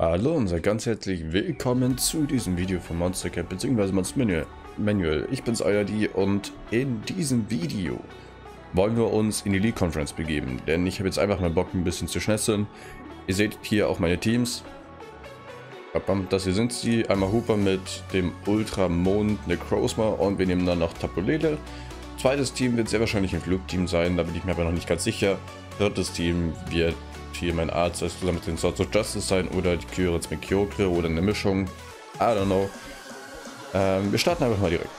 Hallo und seid ganz herzlich willkommen zu diesem Video von Monster Camp bzw. Monster Manual. Ich bin's euer D und in diesem Video wollen wir uns in die League Conference begeben, denn ich habe jetzt einfach mal Bock ein bisschen zu schnetzeln. Ihr seht hier auch meine Teams. Das hier sind sie, einmal Hooper mit dem Ultramond Necrosma und wir nehmen dann noch Tapolele. Zweites Team wird sehr wahrscheinlich ein Flugteam sein, da bin ich mir aber noch nicht ganz sicher. Drittes Team wird hier mein Arzt ist zusammen mit den Swords of Justice sein oder die Kyritz mit Kyokre oder eine Mischung. I don't know. Ähm, wir starten einfach mal direkt.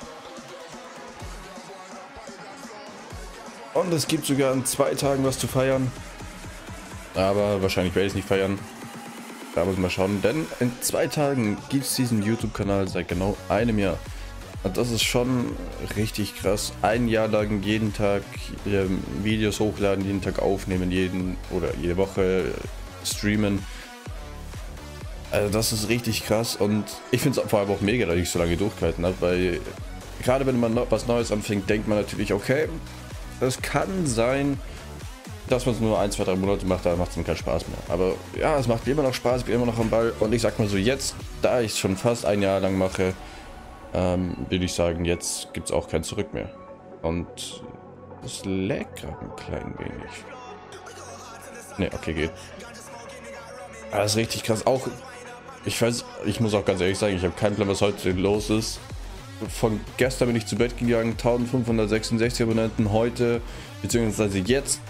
Und es gibt sogar in zwei Tagen was zu feiern. Aber wahrscheinlich werde ich es nicht feiern. Da muss man schauen, denn in zwei Tagen gibt es diesen YouTube-Kanal seit genau einem Jahr. Das ist schon richtig krass. Ein Jahr lang jeden Tag äh, Videos hochladen, jeden Tag aufnehmen, jeden oder jede Woche streamen. Also das ist richtig krass und ich finde es vor allem auch mega, dass ich so lange durchgehalten habe, weil gerade wenn man was Neues anfängt, denkt man natürlich, okay, das kann sein, dass man es nur ein, zwei, drei Monate macht, da macht es dann keinen Spaß mehr. Aber ja, es macht immer noch Spaß, ich bin immer noch am Ball und ich sag mal so, jetzt, da ich es schon fast ein Jahr lang mache, ähm, würde ich sagen, jetzt gibt es auch kein Zurück mehr. Und es lag gerade ein klein wenig. Ne, okay, geht. Das ist richtig krass. Auch, ich weiß, ich muss auch ganz ehrlich sagen, ich habe keinen Plan, was heute los ist. Von gestern bin ich zu Bett gegangen, 1566 Abonnenten. Heute, beziehungsweise jetzt,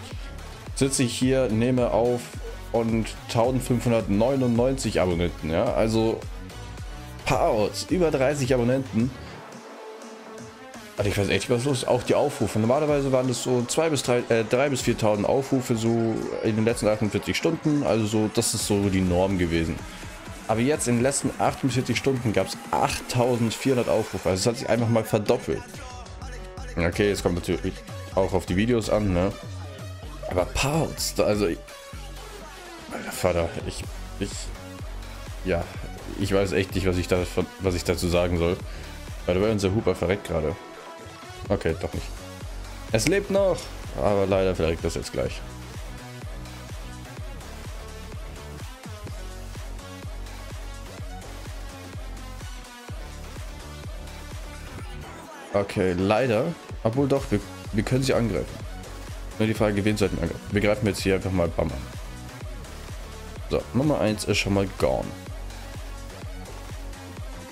sitze ich hier, nehme auf und 1599 Abonnenten. Ja, also Powers, über 30 Abonnenten. Also ich weiß echt, was los. Auch die Aufrufe. Normalerweise waren das so 2 bis 3, äh, 3 bis 4.000 Aufrufe so in den letzten 48 Stunden. Also so, das ist so die Norm gewesen. Aber jetzt in den letzten 48 Stunden gab es 8.400 Aufrufe. Also es hat sich einfach mal verdoppelt. Okay, jetzt kommt natürlich auch auf die Videos an, ne? Aber Pouts, also ich, Alter Vater, ich, ich, ja, ich weiß echt nicht, was ich, da, was ich dazu sagen soll. Weil der unser Huber verreckt gerade. Okay, doch nicht. Es lebt noch, aber leider verreckt das jetzt gleich. Okay, leider. Obwohl doch, wir, wir können sie angreifen. Nur die Frage, wen sollten wir angreifen? Wir greifen jetzt hier einfach mal Bam an. So, Nummer 1 ist schon mal gone.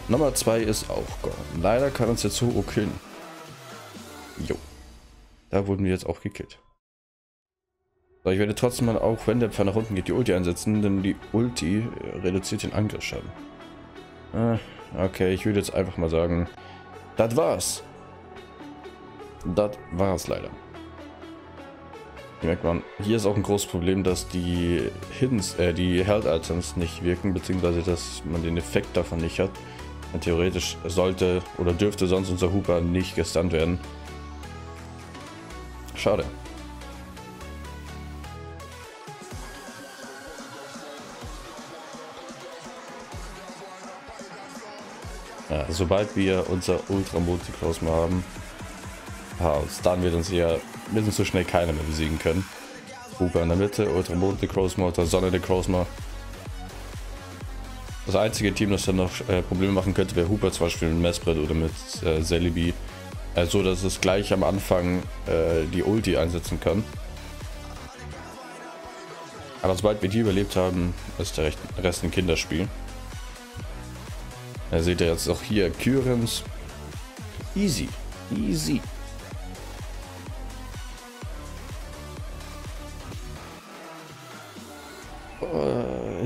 Nummer 2 ist auch gone. Leider kann uns jetzt Zoro killen. Jo. Da wurden wir jetzt auch gekillt. So, ich werde trotzdem mal, auch wenn der Pfeil nach unten geht, die Ulti einsetzen, denn die Ulti reduziert den Angriffsschaden. Ah, okay, ich würde jetzt einfach mal sagen, das war's. Das war's leider. Hier merkt man, hier ist auch ein großes Problem, dass die Hiddens, äh, die Health Items nicht wirken, beziehungsweise dass man den Effekt davon nicht hat. Und theoretisch sollte oder dürfte sonst unser Hooper nicht gestunt werden. Schade. Ja, sobald wir unser Ultra Multicross mal haben, dann wird uns ja wir sind so schnell keiner mehr besiegen können. Hooper in der Mitte, Ultra Multicross Motor, Sonne de Crossmore. Das einzige Team, das dann noch äh, Probleme machen könnte, wäre Hooper zum Beispiel mit Messbrett oder mit äh, Celebi. Äh, so dass es gleich am Anfang äh, die Ulti einsetzen kann. Aber sobald wir die überlebt haben, ist der Rest ein Kinderspiel. Da seht ihr jetzt auch hier Kyrens. Easy. Easy.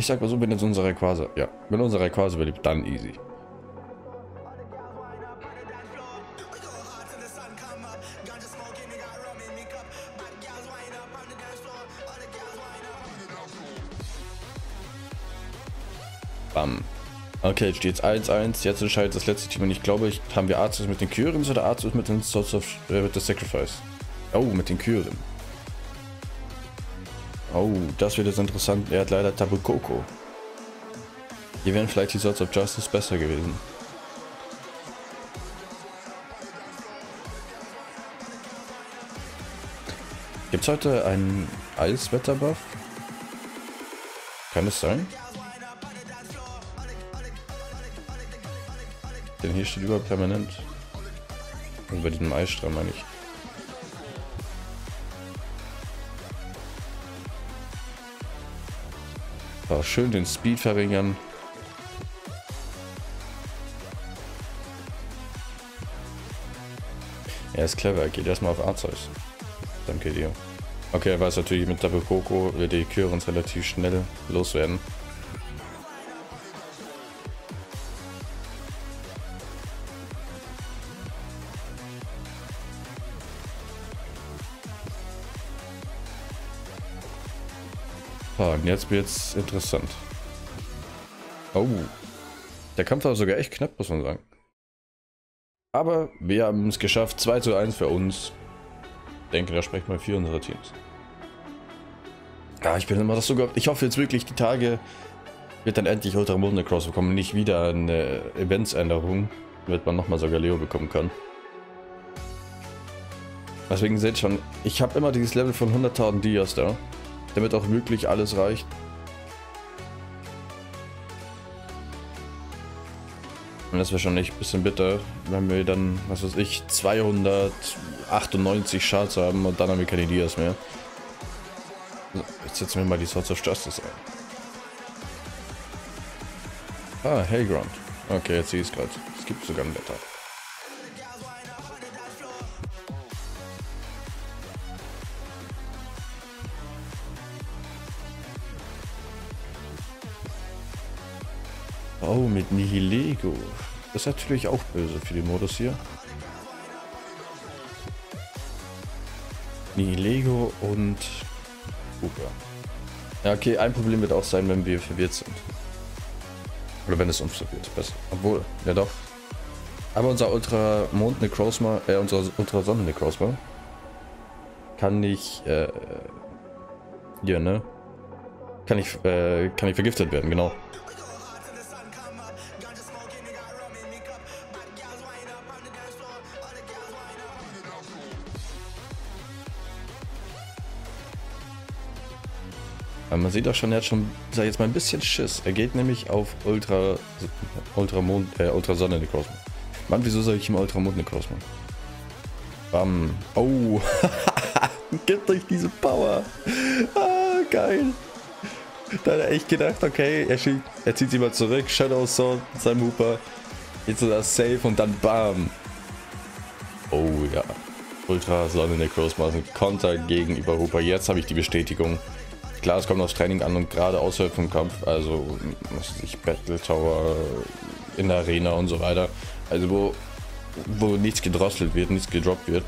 Ich sag mal so, wenn jetzt unsere Rayquaza, ja, wenn unsere Rayquaza überlebt, dann easy. Bam. Okay, jetzt steht es 1-1. Jetzt entscheidet das letzte Team. Und ich glaube, ich, haben wir Arzus mit den Kyrens oder Arzus mit den Swords of äh, mit der Sacrifice? Oh, mit den Kyren. Oh, das wird jetzt interessant. Er hat leider Tabukoko. Hier wären vielleicht die Swords of Justice besser gewesen. Gibt's heute einen Eiswetterbuff? Kann es sein? Denn hier steht überall permanent. Und bei diesem Eisstrahl meine ich. So, schön den Speed verringern. Er ist clever, geht erstmal auf Arzeus. Danke dir. Okay, er weiß natürlich, mit Double Coco wird die Curens relativ schnell loswerden. Und jetzt wird es interessant. Oh. Der Kampf war sogar echt knapp, muss man sagen. Aber wir haben es geschafft. 2 zu 1 für uns. Ich denke, da sprechen wir für unsere Teams. Ja, ich bin immer das sogar. Ich hoffe jetzt wirklich, die Tage wird dann endlich Ultra Monde Cross bekommen. Nicht wieder eine Eventsänderung, damit man nochmal sogar Leo bekommen kann. Deswegen seht schon, ich habe immer dieses Level von 100.000 Dias da damit auch wirklich alles reicht. Und das wäre schon echt ein bisschen bitter, wenn wir dann, was weiß ich, 298 Shards haben und dann haben wir keine Dias mehr. So, jetzt setzen wir mal die Swords of Justice ein. Ah, Hellground. Okay, jetzt sehe ich es gerade. Es gibt sogar ein Wetter. Oh, mit Nihilego. Das ist natürlich auch böse für den Modus hier. Nihilego und Cooper. Ja, okay, ein Problem wird auch sein, wenn wir verwirrt sind. Oder wenn es uns verwirrt. Besser. Obwohl, ja doch. Aber unser Ultra Mond Necrosma, äh, unser Ultra Sonnen Necrosma kann nicht, äh, hier, ne? Kann ich, äh, kann nicht vergiftet werden, genau. Man sieht auch schon, er hat schon, sag jetzt mal, ein bisschen Schiss. Er geht nämlich auf Ultra, Ultramond, äh, Ultrasonne Necrosma. Mann, wieso soll ich im Ultramond Necrosma? Bam. Oh. Gibt euch diese Power. Ah, geil. Da hat er echt gedacht, okay, er, schiebt, er zieht sie mal zurück, Shadow Sword seinem Hooper. Jetzt ist er safe und dann bam. Oh ja. Ultra Sonne Necrosma ist ein Konter gegenüber Hooper. Jetzt habe ich die Bestätigung. Klar, es kommt aufs Training an und gerade außerhalb vom Kampf, also was weiß ich, Battle Tower in der Arena und so weiter, also wo, wo nichts gedrosselt wird, nichts gedroppt wird,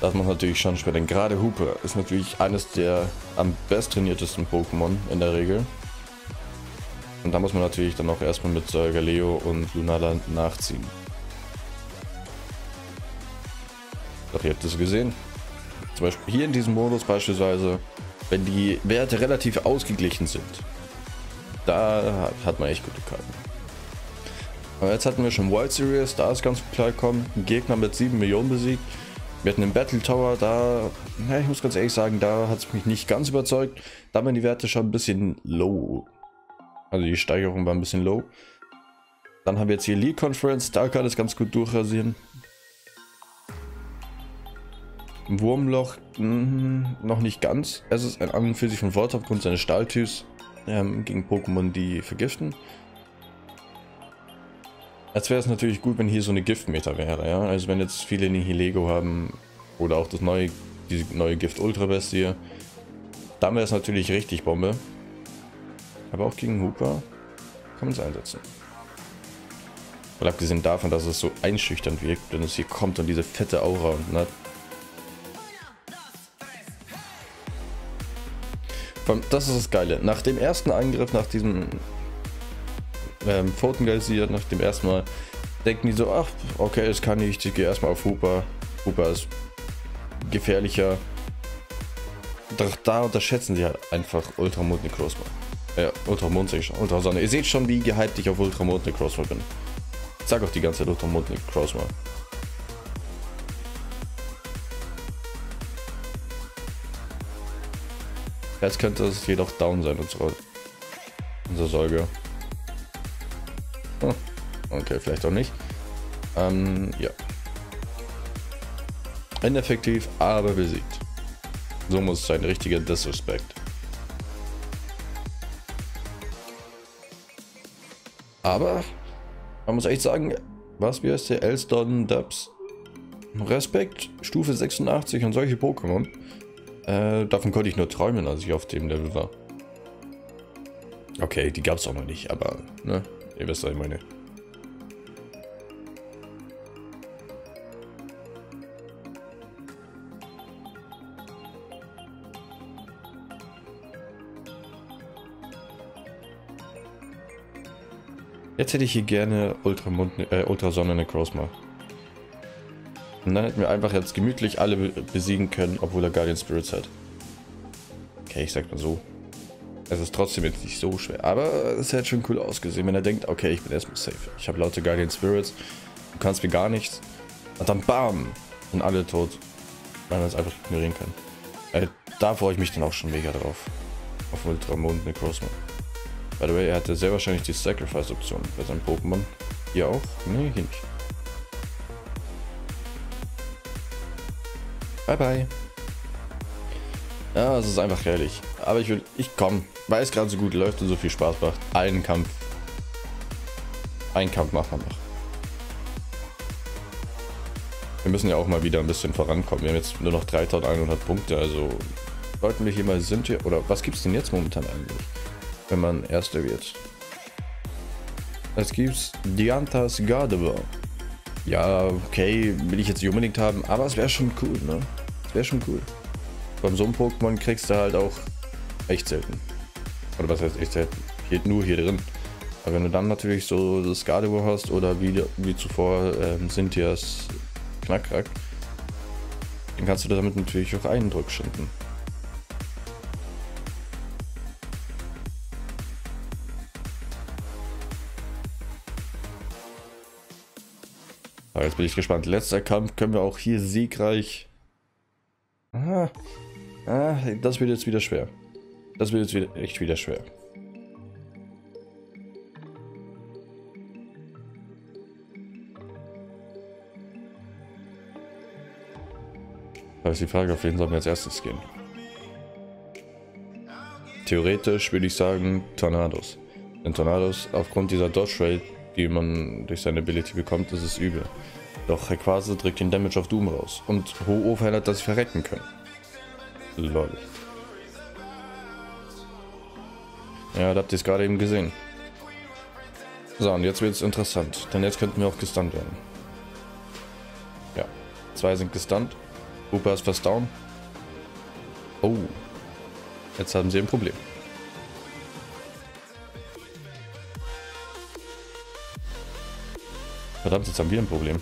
das macht natürlich schon schwer, denn gerade Hooper ist natürlich eines der am best trainiertesten Pokémon in der Regel. Und da muss man natürlich dann auch erstmal mit Galeo und Lunala nachziehen. Doch ihr habt es gesehen. Zum Beispiel hier in diesem Modus beispielsweise wenn die Werte relativ ausgeglichen sind, da hat man echt gute Karten. Aber jetzt hatten wir schon Wild Series, da ist ganz klar gekommen, ein Gegner mit 7 Millionen besiegt. Wir hatten den Battle Tower, da, ja, ich muss ganz ehrlich sagen, da hat es mich nicht ganz überzeugt. Da waren die Werte schon ein bisschen low. Also die Steigerung war ein bisschen low. Dann haben wir jetzt hier League Conference, da kann es ganz gut durchrasieren. Wurmloch mh, noch nicht ganz. Es ist ein an und für sich von Vorteil aufgrund seines Stahltyps ähm, gegen Pokémon, die vergiften. Jetzt wäre es natürlich gut, wenn hier so eine Giftmeter wäre, ja. Also wenn jetzt viele Nihilego haben oder auch das neue, diese neue Gift Ultra Bestie, dann wäre es natürlich richtig Bombe. Aber auch gegen Hooper kann man es einsetzen. Weil abgesehen davon, dass es so einschüchternd wirkt, wenn es hier kommt und diese fette Aura und ne, Das ist das Geile. Nach dem ersten Angriff, nach diesem ähm, Pfotengeysir, nach dem ersten Mal, denken die so, ach, okay, das kann ich, ich gehe erstmal auf Hooper. Hooper ist gefährlicher. Doch da unterschätzen sie halt einfach Ultramond Necrosma. Ja, Ultramond sehe ich schon, Ultrasonne. Ihr seht schon, wie gehypt ich auf Ultramond Necrosma bin. Ich sag auch die ganze Zeit Ultramond Necrosma. Jetzt könnte es jedoch down sein, unsere, unsere Säuge. Oh, Okay, vielleicht auch nicht. Ähm, ja. Ineffektiv, aber besiegt. So muss es sein, richtiger Disrespect. Aber man muss echt sagen, was wie heißt der Elston Dubs? Respekt, Stufe 86 und solche Pokémon. Äh, davon konnte ich nur träumen, als ich auf dem Level war. Okay, die gab es auch noch nicht, aber, ne, ihr wisst, was ich meine. Jetzt hätte ich hier gerne Ultramond, äh, Ultrasonne Necrozma. Und dann hätten wir einfach jetzt gemütlich alle besiegen können, obwohl er Guardian Spirits hat. Okay, ich sag mal so. Es ist trotzdem jetzt nicht so schwer, aber es hätte schon cool ausgesehen, wenn er denkt, okay, ich bin erstmal safe. Ich habe laute Guardian Spirits, du kannst mir gar nichts. Und dann BAM! Sind alle tot. Weil man es einfach ignorieren kann. Äh, da freue ich mich dann auch schon mega drauf. Auf Ultramond Necrozma. By the way, er hatte sehr wahrscheinlich die Sacrifice-Option bei seinem Pokémon. Hier auch? Nee, hier nicht. Bye bye. Ja, es ist einfach herrlich. Aber ich will, ich komm, weil es gerade so gut läuft und so viel Spaß macht. Einen Kampf. Einen Kampf machen wir noch. Wir müssen ja auch mal wieder ein bisschen vorankommen. Wir haben jetzt nur noch 3100 Punkte, also sollten wir hier mal sind hier. Oder was gibt es denn jetzt momentan eigentlich? wenn man Erster wird. Es gibt Diantas Gardevoir. Ja, okay, will ich jetzt nicht unbedingt haben, aber es wäre schon cool, ne? Es wäre schon cool. Von so einem Pokémon kriegst du halt auch echt selten. Oder was heißt echt selten? Hier, nur hier drin. Aber wenn du dann natürlich so das Gardevoir hast oder wie, wie zuvor ähm, Cynthias Knackrack, dann kannst du damit natürlich auch Eindruck schinden. Aber jetzt bin ich gespannt. Letzter Kampf können wir auch hier siegreich. Ah, ah, das wird jetzt wieder schwer. Das wird jetzt wieder, echt wieder schwer. Da ist die Frage, auf wen sollen wir als erstes gehen? Theoretisch würde ich sagen Tornados. Denn Tornados aufgrund dieser Dodge Rate die man durch seine Ability bekommt, ist es übel. Doch Rayquaza drückt den Damage auf Doom raus und Ho-Oh verhindert, dass sie verrecken können. Lol. Ja, da habt ihr es gerade eben gesehen. So, und jetzt wird es interessant, denn jetzt könnten wir auch gestunt werden. Ja, zwei sind gestunt. Hooper ist fast down. Oh, jetzt haben sie ein Problem. Verdammt, jetzt haben wir ein Problem.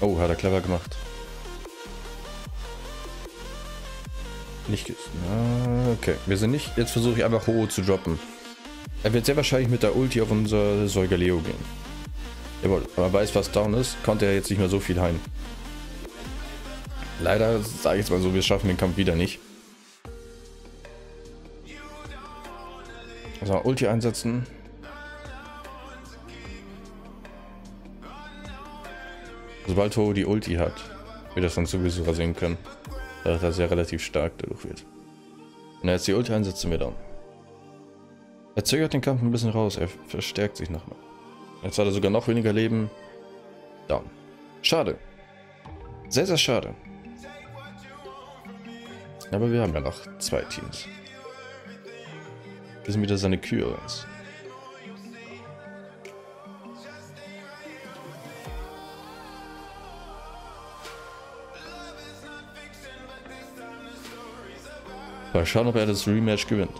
Oh, hat er clever gemacht. Nicht ah, Okay, wir sind nicht. Jetzt versuche ich einfach Ho zu droppen. Er wird sehr wahrscheinlich mit der Ulti auf unser Säugerleo gehen. Jawohl, aber weiß, was down ist, konnte er jetzt nicht mehr so viel heilen. Leider sage ich jetzt mal so, wir schaffen den Kampf wieder nicht. Also Ulti einsetzen. Sobald Ho die Ulti hat, wird das dann sowieso rasieren können. Da das ja relativ stark dadurch wird. Wenn er jetzt die Ulti einsetzt, sind wir down. Er zögert den Kampf ein bisschen raus, er verstärkt sich nochmal. Jetzt hat er sogar noch weniger Leben. Down. Schade. Sehr, sehr schade. Aber wir haben ja noch zwei Teams. Wir sind wieder seine Kühe. Mal schauen, ob er das Rematch gewinnt.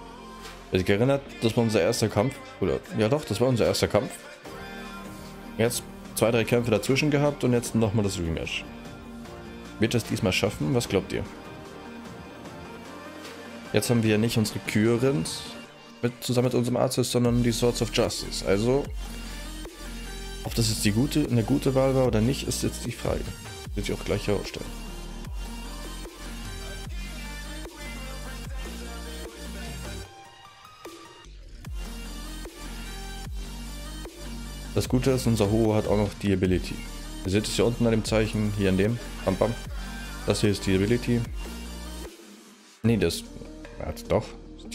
Wer sich erinnert, das war unser erster Kampf. Oder, ja doch, das war unser erster Kampf. Jetzt zwei, drei Kämpfe dazwischen gehabt und jetzt nochmal das Rematch. Wird das diesmal schaffen? Was glaubt ihr? Jetzt haben wir ja nicht unsere Kürens mit, zusammen mit unserem Arzt, sondern die Swords of Justice. Also, ob das jetzt die gute, eine gute Wahl war oder nicht, ist jetzt die Frage. Wird sich auch gleich herausstellen. Das Gute ist, unser Ho hat auch noch die Ability. Ihr seht es hier unten an dem Zeichen, hier an dem. Bam, bam. Das hier ist die Ability. Nee, das... Warte, doch.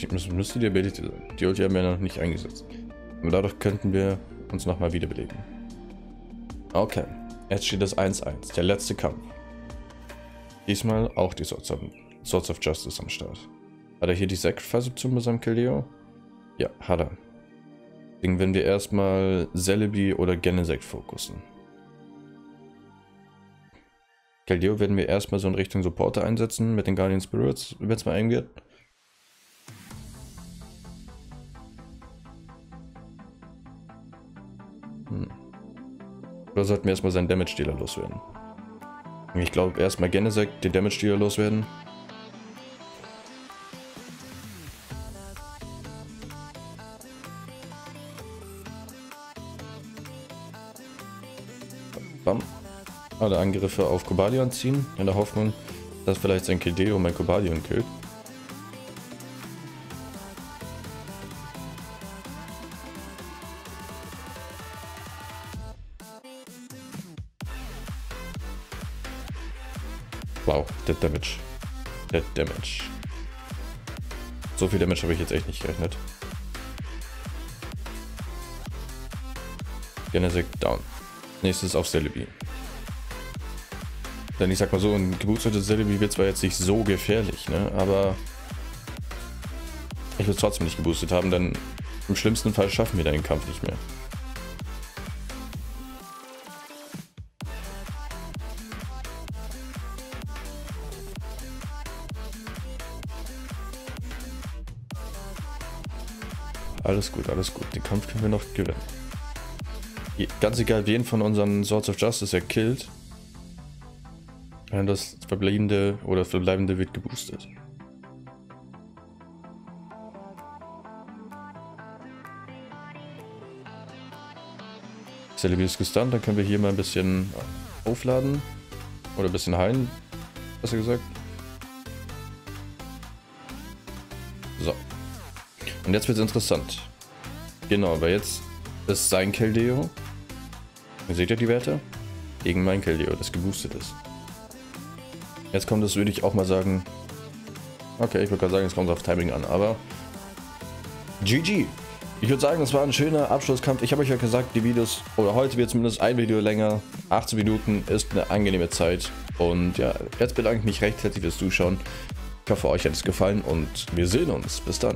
Das müsste die Ability sein. Die Ulti haben wir noch nicht eingesetzt. Und dadurch könnten wir uns nochmal wiederbeleben. Okay. Jetzt steht das 1-1. Der letzte Kampf. Diesmal auch die Swords of, Swords of Justice am Start. Hat er hier die Sacrifice-Option bei seinem Killeo? Ja, hat er. Deswegen werden wir erstmal Celebi oder Genesect fokussen. Keldeo werden wir erstmal so in Richtung Supporter einsetzen mit den Guardian Spirits, wenn es mal eingeht. Hm. Oder sollten wir erstmal seinen Damage-Dealer loswerden? Ich glaube erstmal Genesect den Damage-Dealer loswerden. Alle Angriffe auf Kobalion ziehen, in der Hoffnung, dass vielleicht sein Kildeo mein Kobalion killt. Wow, Dead Damage. Dead Damage. So viel Damage habe ich jetzt echt nicht gerechnet. Genesec down. Nächstes auf Celebi. Denn ich sag mal so, ein Celebi wird zwar jetzt nicht so gefährlich, ne? aber ich will es trotzdem nicht geboostet haben, denn im schlimmsten Fall schaffen wir den Kampf nicht mehr. Alles gut, alles gut. Den Kampf können wir noch gewinnen. Ganz egal, wen von unseren Swords of Justice er killt. Das verbleibende oder verbleibende wird geboostet. Celebi gestunt, dann können wir hier mal ein bisschen aufladen. Oder ein bisschen heilen, besser gesagt. So. Und jetzt wird es interessant. Genau, weil jetzt ist sein Keldeo. Seht ihr die Werte? Gegen mein Keldeo, das geboostet ist. Jetzt kommt es, würde ich auch mal sagen. Okay, ich würde gerade sagen, es kommt auf Timing an, aber. GG! Ich würde sagen, es war ein schöner Abschlusskampf. Ich habe euch ja gesagt, die Videos, oder heute wird zumindest ein Video länger. 18 Minuten ist eine angenehme Zeit. Und ja, jetzt bedanke ich mich recht herzlich fürs Zuschauen. Ich hoffe, euch hat es gefallen und wir sehen uns. Bis dann.